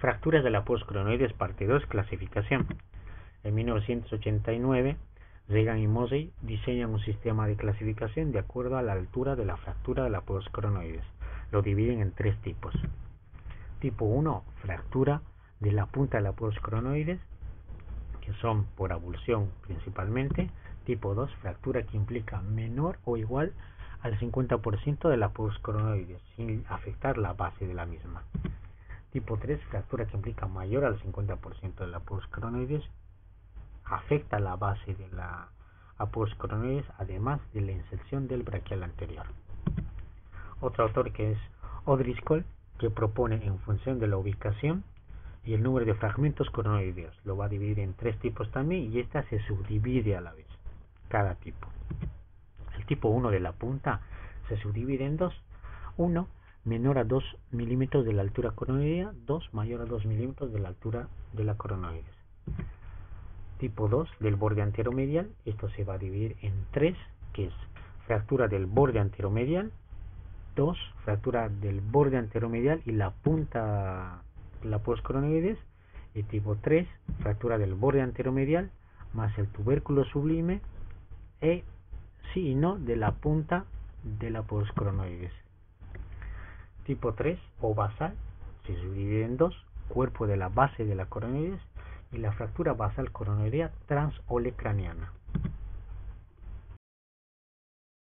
Fracturas de la postcronoides, parte 2, clasificación. En 1989, Reagan y Mosey diseñan un sistema de clasificación de acuerdo a la altura de la fractura de la postcronoides. Lo dividen en tres tipos. Tipo 1, fractura de la punta de la postcronoides, que son por abulsión principalmente. Tipo 2, fractura que implica menor o igual al 50% de la postcronoides, sin afectar la base de la misma. Tipo 3, fractura que implica mayor al 50% de la postcronoides, afecta la base de la postcronoides, además de la inserción del braquial anterior. Otro autor que es O'Driscoll, que propone en función de la ubicación y el número de fragmentos cronoideos. Lo va a dividir en tres tipos también y esta se subdivide a la vez, cada tipo. El tipo 1 de la punta se subdivide en dos. 1 menor a 2 milímetros de la altura coronoidea, 2 mayor a 2 milímetros de la altura de la coronoides. Tipo 2 del borde anteromedial, esto se va a dividir en 3, que es fractura del borde anteromedial, 2 fractura del borde anteromedial y la punta la postcronoides, y tipo 3 fractura del borde anteromedial más el tubérculo sublime e sí y no de la punta de la postcronoides. Tipo 3 o basal se divide en dos, cuerpo de la base de la coronoides y la fractura basal coronoidea transolecraniana.